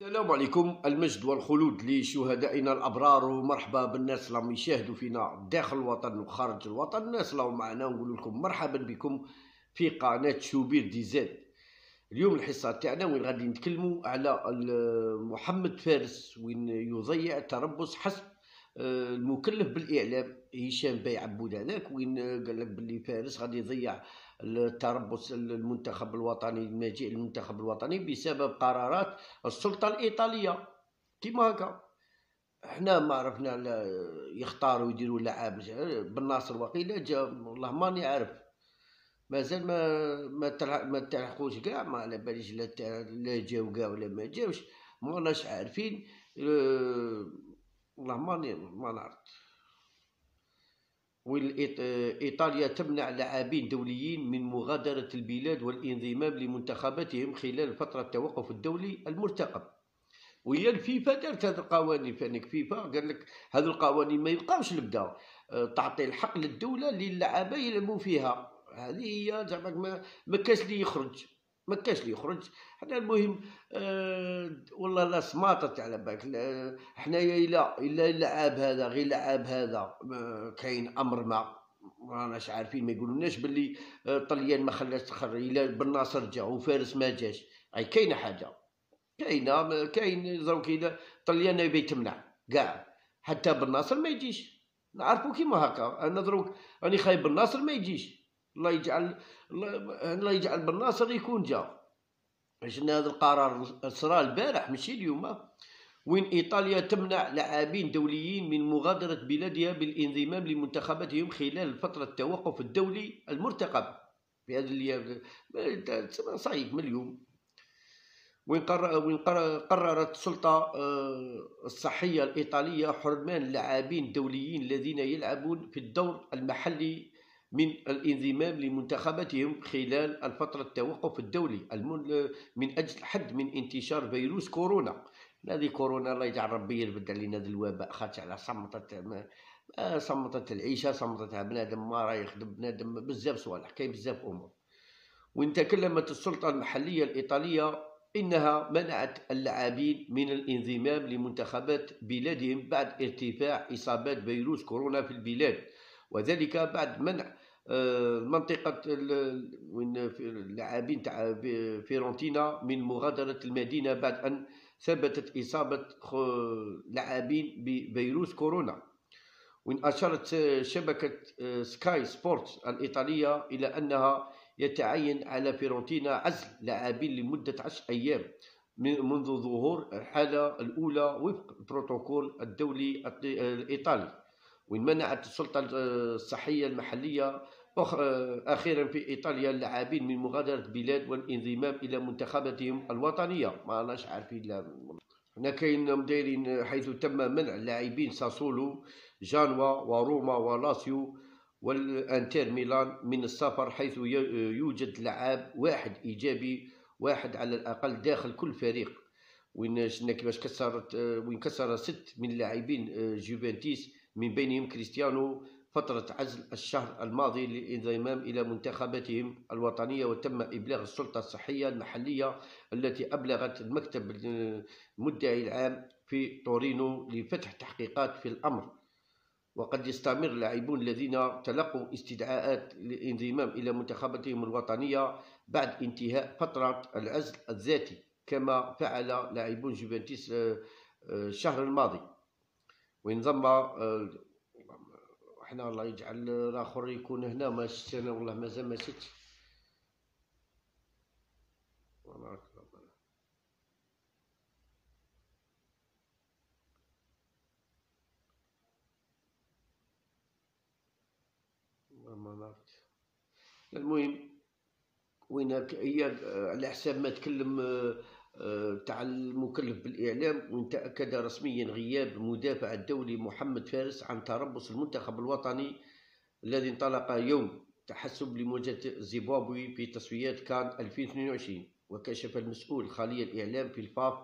السلام عليكم. المجد والخلود لشهدائنا الأبرار. ومرحبا بالناس اللي يشاهدوا فينا داخل الوطن وخارج الوطن. الناس اللي معنا نقول لكم مرحبا بكم في قناة شوبير دي زاد. اليوم الحصة تاعنا وين غادي نتكلموا على محمد فارس وين يضيع تربص حسب آه، المكلف بالإعلام هشام باي عبود هذاك وين قال لك باللي فارس غادي يضيع التربص المنتخب الوطني المجيء المنتخب الوطني بسبب قرارات السلطة الإيطالية. كيما هكا. إحنا ما عرفنا يختاروا يديروا لاعب. بالناصر وقيله جا والله ماني عارف. مازال ما ما ما تلحقوش كاع. ما على باليش لا لا جاو كاع ولا ما جاوش. ماناش عارفين. أه والله ماني ما نعرف. إيطاليا تمنع لاعبين دوليين من مغادرة البلاد والانضمام لمنتخباتهم خلال فترة التوقف الدولي المرتقب. وهي الفيفا دارت هذه القوانين فإنك فيفا قال لك هذه القوانين ما يبقاوش نبدا أه، تعطي الحق للدولة للعابه يلعبوا فيها هذه هي زعما ما كاش لي يخرج. ما كاش لي يخرج. حنا المهم آه والله لا سماطت على بالك. حنايا إلا إلا اللعاب هذا غير لعاب هذا. كاين أمر ما راناش عارفين ما يقولوناش باللي آه، طليان ما خلاش تخرج إلا بالناصر جا وفارس ما جاش. أي كاينة حاجة. كاينة كاين دروك الا طليان يبي تمنع كاع. حتى بالناصر ما يجيش. نعرفو كيما هكا. أنا دروك راني خايب بالناصر ما يجيش. الله يجعل الله يجعل بالناصر يكون جا عشان هذا القرار صرا البارح ماشي اليوم. وين إيطاليا تمنع لاعبين دوليين من مغادرة بلادها بالانضمام لمنتخباتهم خلال فترة التوقف الدولي المرتقب. في هذا الأيام صعيب من اليوم. وين قررت السلطة آه، الصحية الإيطالية حرمان لاعبين دوليين الذين يلعبون في الدور المحلي من الانضمام لمنتخباتهم خلال الفترة التوقف الدولي من أجل حد من انتشار فيروس كورونا. هذه كورونا الله يجعل ربي يربد علينا هذا الوباء خاطر على صمتت ما صمتت العيشة صمتت بنادم ما راه يخدم بنادم بزاف صوالح كاين بزاف أمور. وإن تكلمت السلطة المحلية الإيطالية إنها منعت اللاعبين من الانضمام لمنتخبات بلادهم بعد ارتفاع إصابات فيروس كورونا في البلاد وذلك بعد منع آه، منطقة وين اللاعبين تاع فيرونتينا من مغادرة المدينة بعد أن ثبتت إصابة لاعبين بفيروس كورونا. وإن أشارت شبكة آه، سكاي سبورتس الإيطالية إلى أنها يتعين على فيرونتينا عزل لاعبين لمدة عشر أيام منذ ظهور الحالة الأولى وفق البروتوكول الدولي الإيطالي. وين منعت السلطة الصحية المحلية أخيرا في إيطاليا اللاعبين من مغادرة البلاد والانضمام إلى منتخباتهم الوطنية. ما راناش عارفين لا. هنا كاين دايرين حيث تم منع اللاعبين ساسولو جانوا وروما ولاسيو والانتر ميلان من السفر حيث يوجد لاعب واحد إيجابي واحد على الأقل داخل كل فريق. وين شفنا كيفاش كسرت وين كسر ست من لاعبين جوفنتيس من بينهم كريستيانو فترة عزل الشهر الماضي للانضمام إلى منتخباتهم الوطنية وتم إبلاغ السلطة الصحية المحلية التي أبلغت المكتب المدعي العام في تورينو لفتح تحقيقات في الأمر. وقد يستمر اللاعبون الذين تلقوا استدعاءات للانضمام إلى منتخباتهم الوطنية بعد انتهاء فترة العزل الذاتي كما فعل لاعبون جوفنتيس آه، آه، الشهر الماضي. وينضم حنا الله يجعل الآخر يكون هنا. ما شفت أنا والله مازال ما شفتش المهم وين هي على حساب ما تكلم تاع المكلف بالإعلام وين تأكد رسميا غياب المدافع الدولي محمد فارس عن تربص المنتخب الوطني الذي انطلق يوم تحسب لمواجهة زيمبابوي في تصفيات كان 2022 وكشف المسؤول خالي الإعلام في الفاف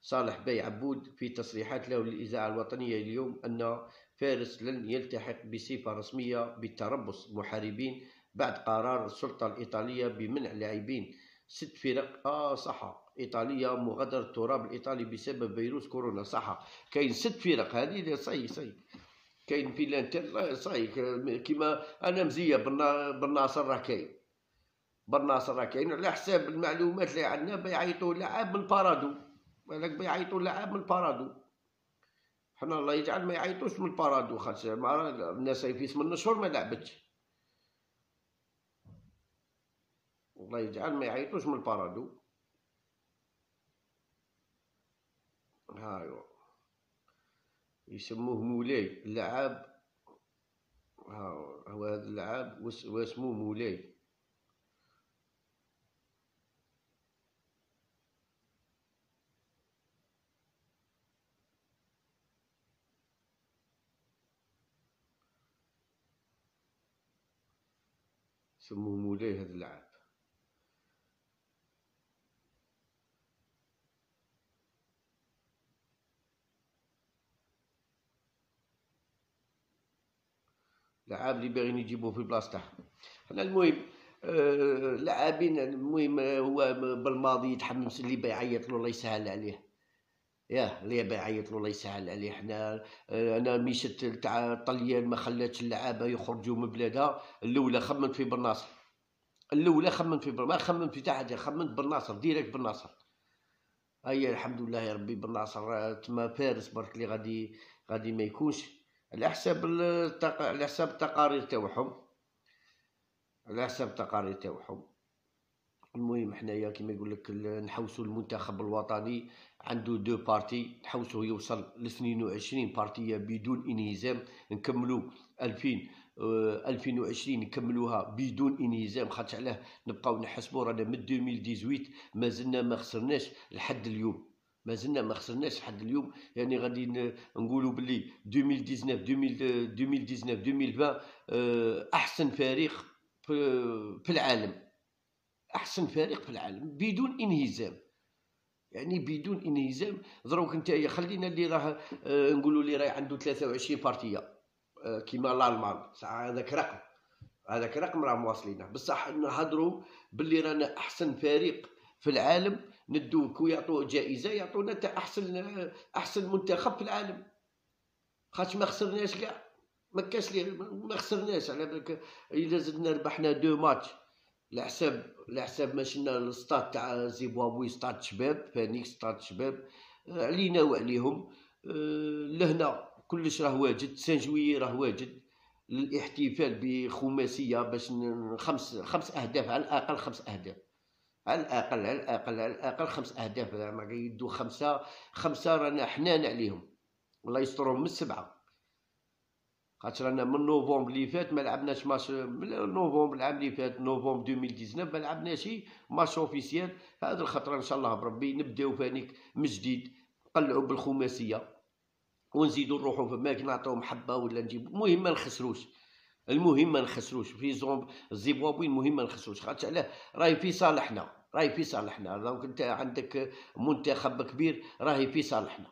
صالح بي عبود في تصريحات له للإذاعة الوطنية اليوم أن فارس لن يلتحق بصفة رسمية بالتربص محاربين بعد قرار السلطة الإيطالية بمنع لاعبين ست فرق آه صح إيطالية مغادرة التراب الإيطالي بسبب فيروس كورونا. صح كاين ست فرق. هذه صحيح صحيح. كاين في الانتر صحيح. كيما أنا مزية بالناصر راه كاين. بالناصر راه كاين. على حساب المعلومات اللي عندنا بيعيطوا لعاب من البارادو بالك بيعيطوا لعاب من البارادو حنا الله يجعل ما يعيطوش من البارادو خاطر الناس في ثمان اشهر ما لعبتش. الله يجعل ما يعيطوش من البارادو هايو يسموه مولاي اللعاب هو هذا اللعاب واسمه مولاي سموه مولاي هذا اللعاب لعاب اللي باغيين يجيبوه في بلاصته حنا المهم آه لاعبين المهم هو بالماضي يتحمس اللي بيعيط له الله يسهل عليه. ياه اللي بيعيط له الله يسهل عليه. حنا آه أنا مشيت تاع الطليان ما خلاتش اللعابة يخرجوا من بلادها. الأولى خمنت في بالناصر. الأولى خمنت في ما خمنت في حاجة خمنت بالناصر direct بالناصر. هيا الحمد لله يا ربي بالناصر. تما فارس برك اللي غادي غادي ما يكونش. على حساب. على حساب التقارير تاعهم على حساب التقارير تاعهم المهم حنايا كيما يقول لك نحوسوا المنتخب الوطني عنده deux parties نحوسوا يوصل ل 22 بارتية بدون انهزام. نكملوا 2000 2020 نكملوها بدون انهزام. خاطر علاه نبقاو نحسبوا رانا من 2018 مازلنا ما خسرناش لحد اليوم. مازلنا ما خسرناش لحد اليوم. يعني غادي نقولوا باللي 2019 2019 2020 أحسن فريق في العالم أحسن فريق في العالم بدون انهزام. يعني بدون انهزام. دروك انت خلينا اللي راه آه، نقولوا اللي راه عنده 23 بارتية. آه، كيما الألمان. هذاك رقم. هذاك رقم راه مواصلينه. بصح نهضروا باللي رانا أحسن فريق في العالم ندوك ويعطوه جائزة يعطونا تاع أحسن أحسن منتخب في العالم. خاطش ما خسرناش كاع. ما كاش لي ما خسرناش. على بالك إلا زدنا ربحنا deux matchs. على حساب على حساب ما شنا للسطاد تاع زيمبابوي سطاد شباب فانيك سطاد شباب. علينا وعليهم. أه لهنا كلش راه واجد. سان جويي راه واجد. للاحتفال بخماسية باش خمس خمس أهداف على الأقل خمس أهداف. على الأقل على الأقل على الأقل خمس أهداف ما يدو خمسة خمسة رانا حنان عليهم. الله يسترهم من السبعة. خاطر رانا من نوفمبر اللي فات ما لعبناش ماتش نوفمبر العام اللي فات نوفمبر 2019 ما لعبناش match officiel. هذا الخطره إن شاء الله بربي نبداو فانيك من جديد نقلعوا بالخماسية ونزيدو نروحو فما نعطيو محبه ولا نجيب المهم ما نخسروش. المهم ما نخسروش. في زومب زيمبابوي المهم ما نخسروش. خاطر علاه راهي في صالحنا. راهي في صالحنا. donc انت عندك منتخب كبير راهي في صالحنا.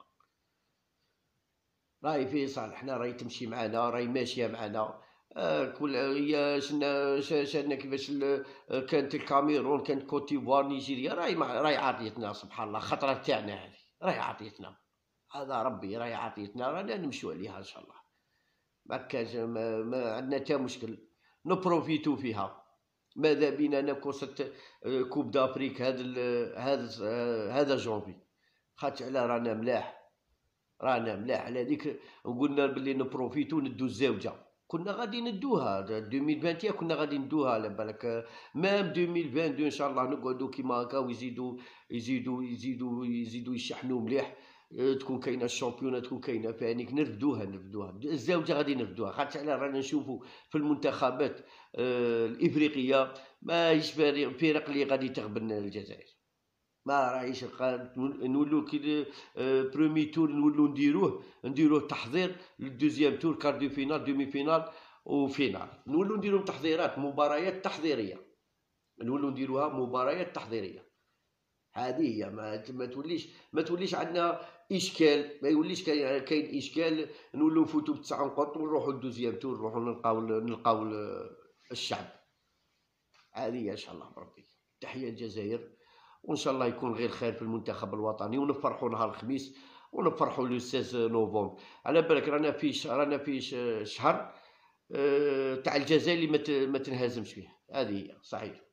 راهي في صالحنا راهي تمشي معنا راهي ماشية معنا. آه كل هي شنا شنا كيفاش كانت الكاميرون كانت Côte d'Ivoire نيجيريا راهي راهي عطيتنا سبحان الله. خطرة تاعنا هذه. راهي عطيتنا. هذا ربي راهي عطيتنا. رانا نمشيو عليها إن شاء الله. ما كانش ما, ما عندنا حتى مشكل. نبروفيتو فيها. ماذا بينا نكوسة آه، coupe d'Afrique هذا هذا آه، هذا جونفي خاطر على رانا ملاح رانا ملاح. على هذيك قلنا باللي نبروفيتو ندو الزوجه كنا غادي ندوها. 2021 كنا غادي ندوها على بالك. مام 2022 إن شاء الله نقعدوا كيما هكا ويزيدوا يزيدوا يزيدوا يزيدوا يشحنوا مليح. تكون كاينة الشامبيونه تكون كاينة فانيك نرفدوها نرفدوها. الزوجه غادي نرفدوها. خاطر على رانا نشوفوا في المنتخبات آه الإفريقية ماهيش فرق اللي غادي تغبن الجزائر. ما راهيش نولو كي premier tour نولو نديروه نديروه تحضير لل deuxième tour quart de finale demi-finale و finale نولو نديرو تحضيرات مباريات تحضيرية. نولو نديروها مباريات تحضيرية. هذه هي ما, ما توليش ما توليش عندنا إشكال ما يوليش كاين إشكال. نولو نفوتو بتسعة نقط ونروحو ال deuxième tour نروحو نلقاو نلقاو الشعب. هذه إن شاء الله بربي تحية الجزائر. وإن شاء الله يكون غير خير في المنتخب الوطني ونفرحوا نهار الخميس ونفرحوا لو نوفمبر على بالك رانا في رانا في شهر آه، تاع الجزائر اللي ما تنهزمش فيه. هذه هي صحيح.